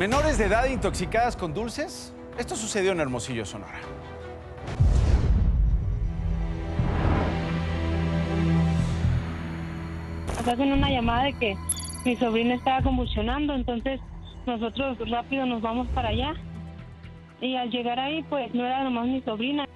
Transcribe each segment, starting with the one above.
Menores de edad intoxicadas con dulces. Esto sucedió en Hermosillo, Sonora. Nos hacen una llamada de que mi sobrina estaba convulsionando, entonces nosotros rápido nos vamos para allá. Y al llegar ahí, pues no era nomás mi sobrina,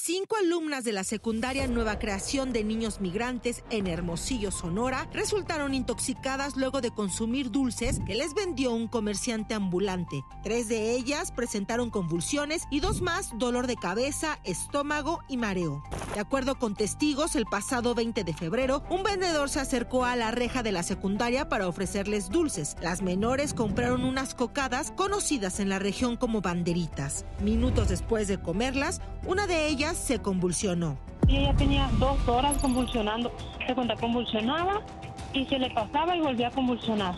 Cinco alumnas de la secundaria Nueva Creación de Niños Migrantes en Hermosillo, Sonora, resultaron intoxicadas luego de consumir dulces que les vendió un comerciante ambulante. Tres de ellas presentaron convulsiones y dos más dolor de cabeza, estómago y mareo. De acuerdo con testigos, el pasado 20 de febrero, un vendedor se acercó a la reja de la secundaria para ofrecerles dulces. Las menores compraron unas cocadas conocidas en la región como banderitas. Minutos después de comerlas, una de ellas se convulsionó. Y ella tenía dos horas convulsionando. Se convulsionaba y se le pasaba y volvía a convulsionar.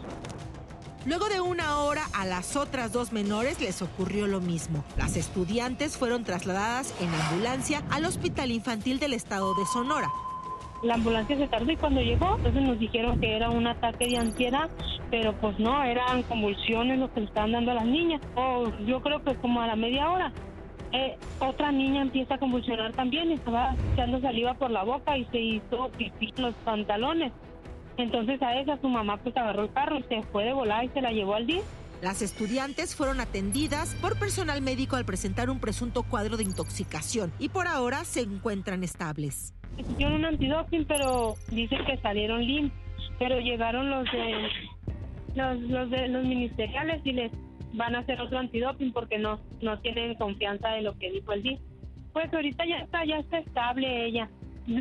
Luego de una hora a las otras dos menores les ocurrió lo mismo. Las estudiantes fueron trasladadas en ambulancia al Hospital Infantil del Estado de Sonora. La ambulancia se tardó y cuando llegó, entonces nos dijeron que era un ataque de ansiedad, pero pues no, eran convulsiones lo que le estaban dando a las niñas. O yo creo que como a la media hora eh, otra niña empieza a convulsionar también, estaba echando saliva por la boca y se hizo pipí en los pantalones. Entonces a esa su mamá pues agarró el carro y se fue de volar y se la llevó al día. Las estudiantes fueron atendidas por personal médico al presentar un presunto cuadro de intoxicación y por ahora se encuentran estables. Hicieron un antidoping, pero dicen que salieron limpios. Pero llegaron los de los, los de los ministeriales y les van a hacer otro antidoping porque no, no tienen confianza de lo que dijo el DIF. Pues ahorita ya está, ya está estable ella.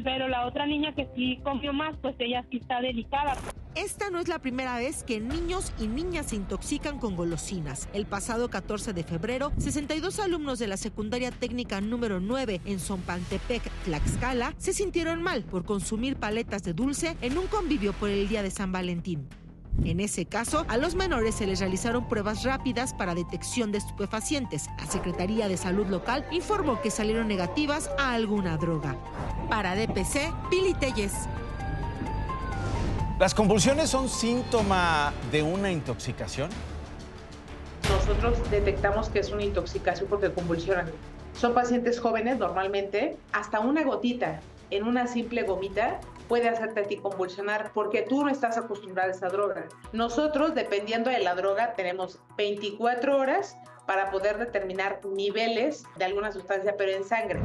Pero la otra niña que sí comió más, pues ella sí está delicada. Esta no es la primera vez que niños y niñas se intoxican con golosinas. El pasado 14 de febrero, 62 alumnos de la secundaria técnica número 9 en Zompantepec, Tlaxcala, se sintieron mal por consumir paletas de dulce en un convivio por el día de San Valentín. En ese caso, a los menores se les realizaron pruebas rápidas para detección de estupefacientes. La Secretaría de Salud local informó que salieron negativas a alguna droga. Para DPC, Pili Telles. ¿Las convulsiones son síntoma de una intoxicación? Nosotros detectamos que es una intoxicación porque convulsionan. Son pacientes jóvenes normalmente, hasta una gotita en una simple gomita puede hacerte a ti convulsionar porque tú no estás acostumbrada a esa droga. Nosotros, dependiendo de la droga, tenemos 24 horas para poder determinar niveles de alguna sustancia, pero en sangre.